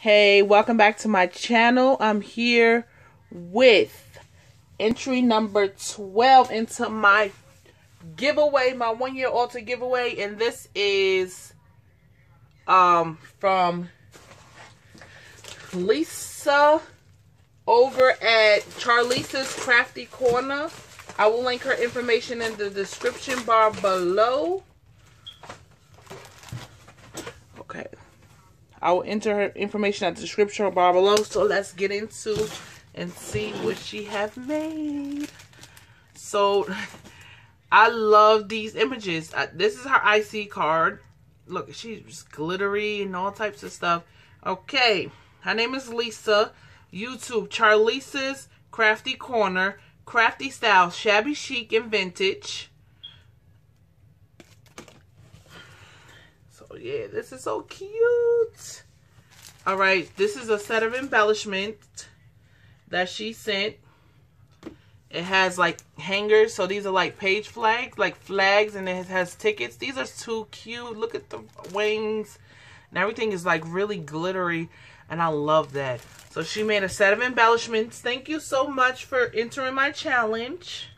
Hey, welcome back to my channel. I'm here with entry number 12 into my giveaway, my one year altar giveaway. And this is um from Lisa over at Charlisa's Crafty Corner. I will link her information in the description bar below. Okay. I will enter her information at the description bar below. So let's get into and see what she has made. So I love these images. This is her IC card. Look, she's glittery and all types of stuff. Okay. Her name is Lisa. YouTube, Charlisa's Crafty Corner. Crafty style, shabby chic and vintage. So yeah, this is so cute. All right, this is a set of embellishment that she sent. It has like hangers, so these are like page flags, like flags, and it has tickets. These are too cute. Look at the wings, and everything is like really glittery, and I love that. So she made a set of embellishments. Thank you so much for entering my challenge.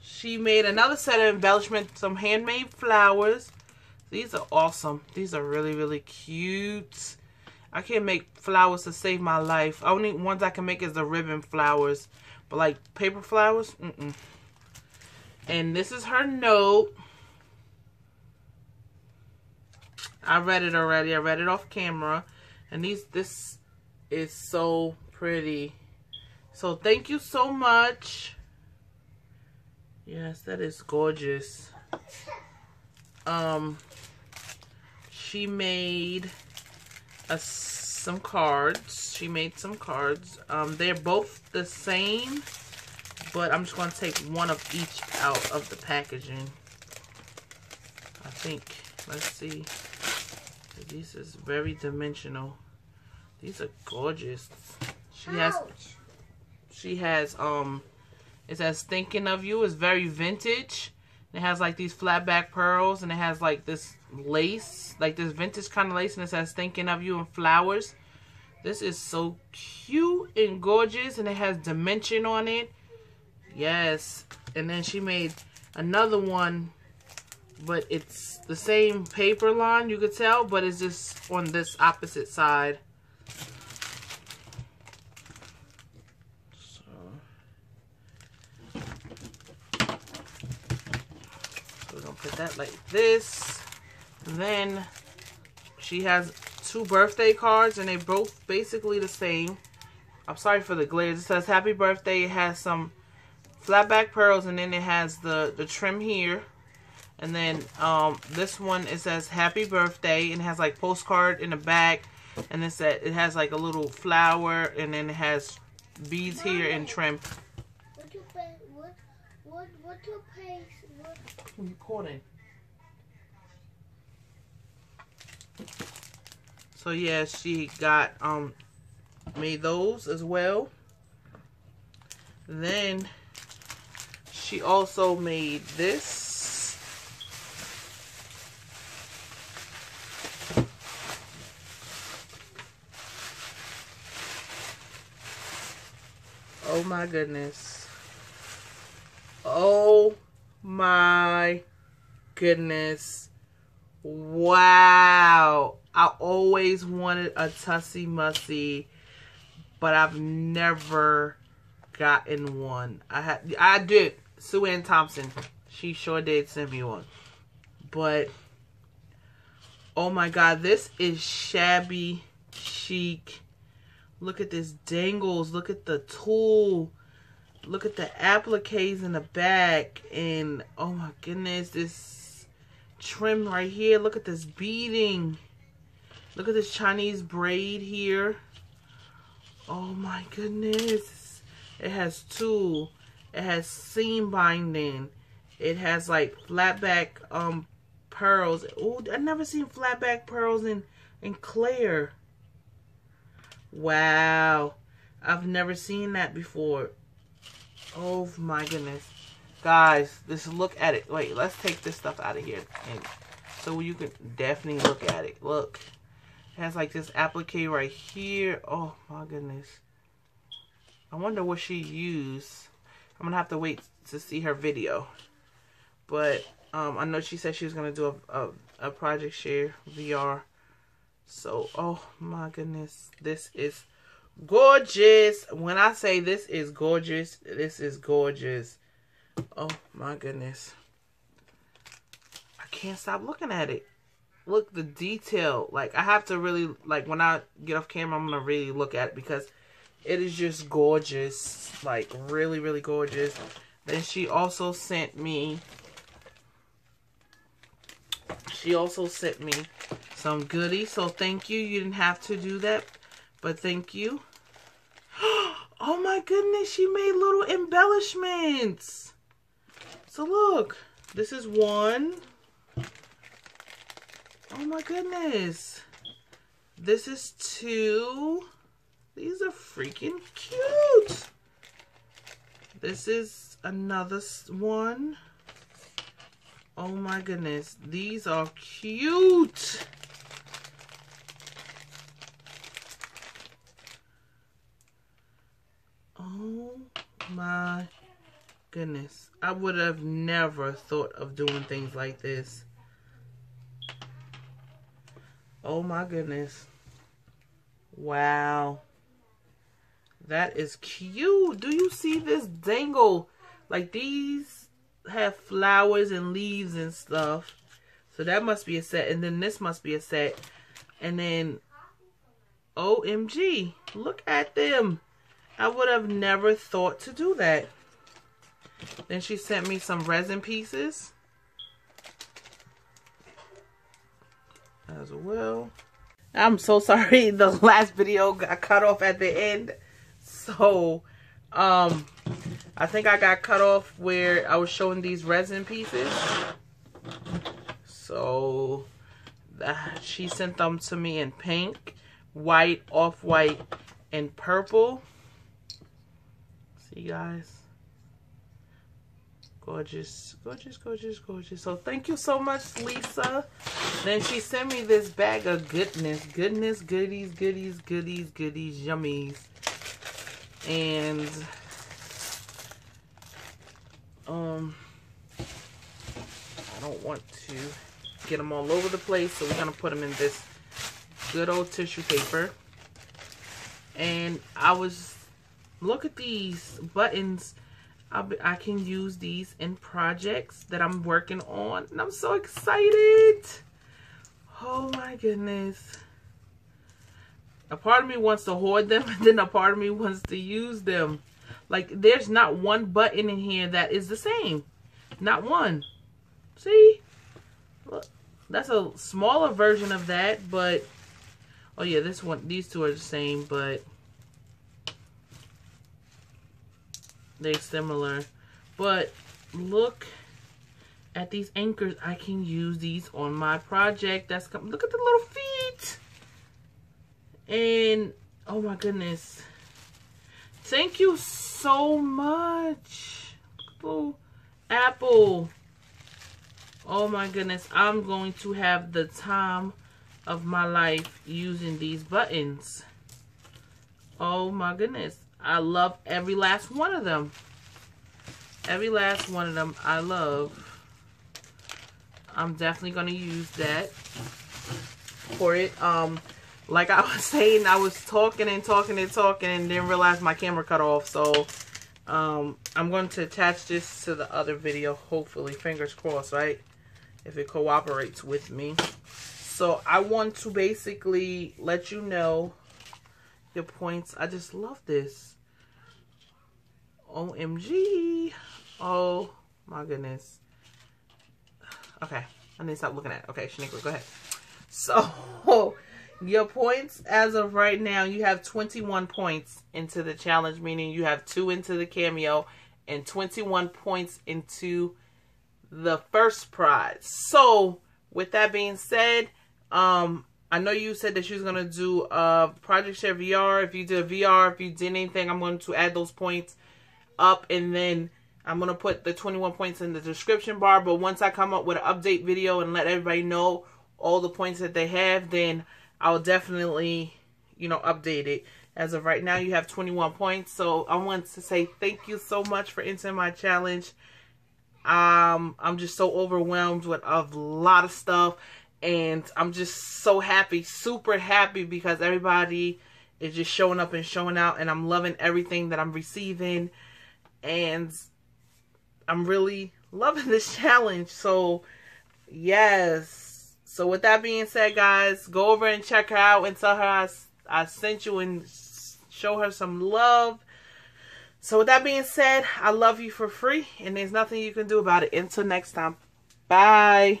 She made another set of embellishments, some handmade flowers. These are awesome. These are really, really cute. I can't make flowers to save my life. Only ones I can make is the ribbon flowers. But like paper flowers, mm-mm. And this is her note. I read it already. I read it off camera. And these, this is so pretty. So thank you so much. Yes, that is gorgeous. Um, she made a, some cards. She made some cards. Um, they're both the same, but I'm just going to take one of each out of the packaging. I think, let's see. This is very dimensional. These are gorgeous. She has she has um it says thinking of you. It's very vintage. It has like these flat back pearls and it has like this lace, like this vintage kind of lace and it says thinking of you and flowers. This is so cute and gorgeous and it has dimension on it. Yes. And then she made another one but it's the same paper line you could tell but it's just on this opposite side put that like this. And then she has two birthday cards and they both basically the same. I'm sorry for the glare. It says happy birthday. It has some flat back pearls and then it has the, the trim here. And then um, this one, it says happy birthday and has like postcard in the back. And it, said, it has like a little flower and then it has beads here and trim. What you pay, what, what, what you pay, what? recording. So yeah, she got um made those as well. Then she also made this. Oh my goodness. Oh my goodness. Wow. I always wanted a Tussie Mussie, but I've never gotten one. I had I did. Sue Ann Thompson. She sure did send me one. But oh my god, this is shabby chic. Look at this dangles. Look at the tulle. Look at the appliques in the back. And oh my goodness, this trim right here. Look at this beading. Look at this Chinese braid here. Oh my goodness. It has two. It has seam binding. It has like flat back um pearls. Oh, I've never seen flat back pearls in, in clear. Wow. I've never seen that before. Oh my goodness. Guys, just look at it. Wait, let's take this stuff out of here. And so you can definitely look at it. Look. It has like this applique right here. Oh my goodness. I wonder what she used. I'm gonna have to wait to see her video. But um, I know she said she was gonna do a, a, a project share VR. So, oh my goodness, this is gorgeous. When I say this is gorgeous, this is gorgeous. Oh my goodness. I can't stop looking at it. Look, the detail. Like, I have to really, like, when I get off camera, I'm to really look at it because it is just gorgeous. Like, really, really gorgeous. Then she also sent me, she also sent me some goodies. So, thank you. You didn't have to do that, but thank you. Oh my goodness, she made little embellishments. So look, this is one. Oh my goodness. This is two. These are freaking cute. This is another one. Oh my goodness. These are cute. Oh my goodness. I would have never thought of doing things like this. Oh my goodness. Wow. That is cute. Do you see this dangle? Like these have flowers and leaves and stuff. So that must be a set. And then this must be a set. And then OMG. Look at them. I would have never thought to do that. Then she sent me some resin pieces. As well. I'm so sorry the last video got cut off at the end. So, um, I think I got cut off where I was showing these resin pieces. So, that, she sent them to me in pink, white, off-white, and purple. See, guys? Gorgeous, gorgeous, gorgeous, gorgeous. So thank you so much, Lisa. Then she sent me this bag of goodness, goodness, goodies, goodies, goodies, goodies, yummies. And, um, I don't want to get them all over the place. So we're to put them in this good old tissue paper. And I was, look at these buttons be, i can use these in projects that I'm working on. And I'm so excited. Oh my goodness. A part of me wants to hoard them. And then a part of me wants to use them. Like there's not one button in here that is the same. Not one. See? Look, that's a smaller version of that. But, oh yeah, this one, these two are the same. But They're similar. But look at these anchors. I can use these on my project. That's come. Look at the little feet. And oh my goodness. Thank you so much. Little apple. Oh my goodness. I'm going to have the time of my life using these buttons. Oh my goodness. I love every last one of them. Every last one of them I love. I'm definitely going to use that for it. Um, like I was saying, I was talking and talking and talking and didn't realize my camera cut off. So, um, I'm going to attach this to the other video, hopefully. Fingers crossed, right? If it cooperates with me. So, I want to basically let you know your points. I just love this. OMG. Oh my goodness. Okay. I need to stop looking at it. Okay, Shaniqua, go ahead. So, your points as of right now, you have 21 points into the challenge, meaning you have two into the cameo and 21 points into the first prize. So, with that being said, um, I know you said that she was going to do a Project Share VR. If you did VR, if you did anything, I'm going to add those points up and then I'm going to put the 21 points in the description bar. But once I come up with an update video and let everybody know all the points that they have, then I'll definitely, you know, update it. As of right now, you have 21 points. So I want to say thank you so much for entering my challenge. Um, I'm just so overwhelmed with a lot of stuff. And I'm just so happy, super happy because everybody is just showing up and showing out. And I'm loving everything that I'm receiving. And I'm really loving this challenge. So, yes. So, with that being said, guys, go over and check her out and tell her I, I sent you and show her some love. So, with that being said, I love you for free, and there's nothing you can do about it. Until next time, bye.